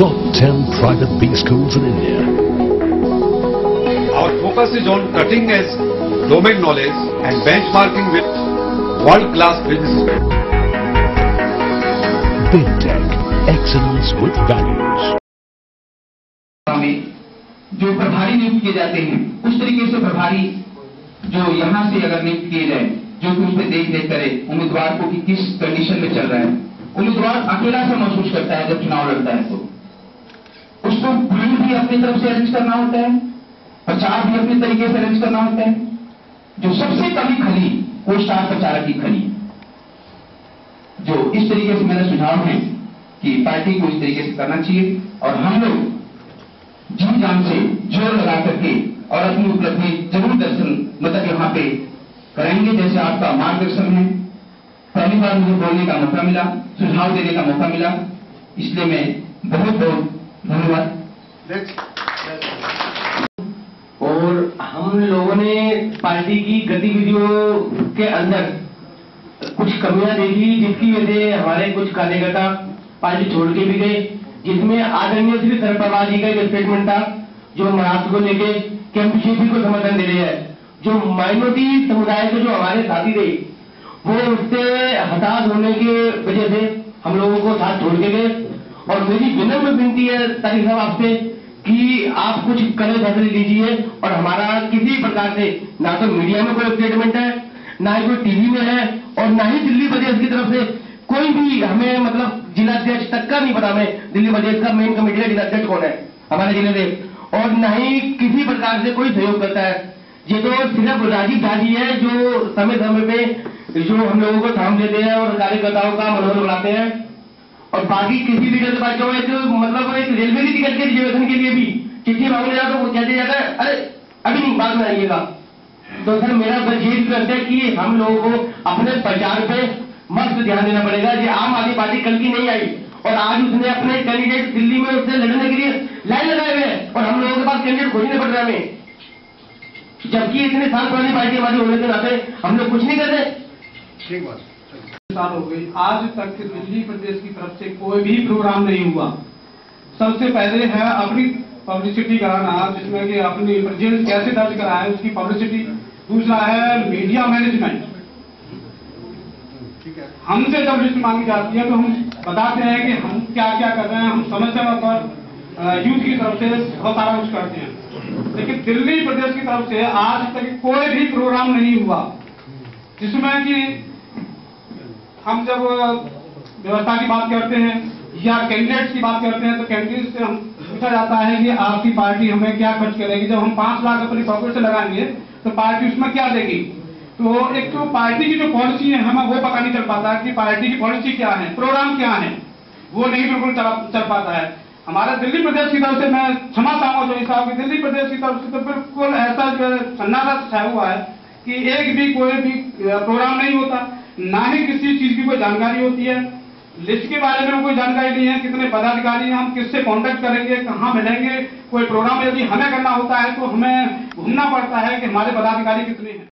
top 10 private B schools in India. Our focus is on cutting edge domain knowledge and benchmarking with world-class businesses. Big Tech. Excellence with values. जो प्रभारी नियुक्त किए जाते हैं उस तरीके से प्रभारी जो यहाँ से अगर नियुक्त किए जाए जो कि उस पर देख रेख करे उम्मीदवार को कि किस कंडीशन में चल रहा है उम्मीदवार अकेला सा महसूस करता है जब चुनाव लड़ता है तो उसको फंड भी अपनी तरफ़ से अरेंज करना होता है, प्रचार भी अपने तरीके से अरेंज करना होता है। जो सबसे कमी खली, वो स्टार प्रचारक की खली जो इस तरीके से मेरा सुझाव है कि पार्टी को इस तरीके से करना चाहिए और हम लोग जी जान से ज़ोर लगा करके और अपनी उपलब्धि ज़रूर दर्शन मतलब यहाँ पे करेंगे, जैसे आपका मार्गदर्शन है। पहली बार मुझे बोलने का मौका मिला, सुझाव देने का मौका मिला, इसलिए मैं बहुत बहुत और हम लोगों ने पार्टी की गतिविधियों के अंदर कुछ कमियाँ देखी जिसकी वजह से हमारे कुछ कार्यकर्ता पार्टी छोड़ के भी गए, जिसमें आदरणीय श्री सरप्रभा जी का एक स्टेटमेंट था, जो महाराष्ट्र को लेके कि को समर्थन दे रहे हैं। जो माइनॉरिटी समुदाय के जो हमारे साथी थे, वो उससे हताश होने की वजह से हम लोगों को साथ छोड़ के गए। और मेरी विनम्र विनती है ताकि साहब आपसे कि आप कुछ कड़े फैसले लीजिए और हमारा किसी प्रकार से ना तो मीडिया में कोई स्टेटमेंट है, ना ही कोई टीवी में है और ना ही दिल्ली प्रदेश की तरफ़ से कोई भी हमें मतलब जिलाध्यक्ष तक का नहीं पता हमें दिल्ली प्रदेश का मेन कमेटी का जिलाध्यक्ष कौन है, हमारे ज़िले में और ना ही किसी प्रकार से कोई सहयोग करता है। ये तो सिर्फ़ राजीव झा जी है जो समय समय पे जो हम लोगों को थाम देते हैं और कार्यकर्ताओं का मनोबल बढ़ाते हैं। और बाकी किसी भी जगह बात जो मतलब एक रेलवे की टिकट के रिजर्वेशन के लिए भी चिट्ठी मांगने जाता तो वो कहते जाता है, अरे, अभी नहीं, बाद में आइएगा। तो सर, मेरा बस ये रिक्वेस्ट है कि हम लोगों को अपने प्रचार पे मस्त ध्यान देना पड़ेगा कि आम आदमी पार्टी कल की नहीं आई और आज उसने अपने कैंडिडेट दिल्ली में उससे लड़ने के लिए लाइन लगाए हुए और हम लोगों के पास कैंडिडेट खोजने पड़ रहे हमें। जबकि इतने साल पुरानी पार्टी हमारी होने के नाते हम लोग कुछ नहीं कर रहे साल हो गए। आज तक दिल्ली प्रदेश की तरफ़ से कोई भी प्रोग्राम नहीं हुआ। सबसे पहले है अपनी पब्लिसिटी कराना जिसमें कि अपनी प्रेजेंस कैसे दर्ज कराए उसकी पब्लिसिटी दूसरा है मीडिया मैनेजमेंट हमसे जब लिस्ट मांगी जाती है तो हम बताते हैं कि हम क्या क्या कर रहे हैं। हम समय समय पर यूथ की तरफ़ से बहुत सारा कुछ करते हैं। लेकिन दिल्ली प्रदेश की तरफ़ से आज तक कोई भी प्रोग्राम नहीं हुआ जिसमें कि हम जब व्यवस्था की बात करते हैं या कैंडिडेट्स की बात करते हैं तो कैंडिडेट से हम पूछा जाता है कि आपकी पार्टी हमें क्या खर्च करेगी। जब हम पाँच लाख अपनी पॉकेट से लगाएँगे तो पार्टी उसमें क्या देगी? तो एक तो पार्टी की जो पॉलिसी है हमें वो पता नहीं चल पाता कि पार्टी की पॉलिसी क्या है प्रोग्राम क्या है। वो नहीं बिल्कुल चल, पाता है। हमारा दिल्ली प्रदेश की तरफ़ से मैं क्षमा चाहूँगा जो साहब की दिल्ली प्रदेश की तरफ़ से तो बिल्कुल ऐसा जो है सन्नाटा छाया हुआ है कि एक भी कोई भी प्रोग्राम नहीं होता। ना ही किसी चीज़ की कोई जानकारी होती है। लिस्ट के बारे में कोई जानकारी नहीं है, कितने पदाधिकारी हैं, हम किससे कांटेक्ट करेंगे, कहाँ मिलेंगे, कोई प्रोग्राम यदि हमें करना होता है तो हमें घूमना पड़ता है कि हमारे पदाधिकारी कितने हैं।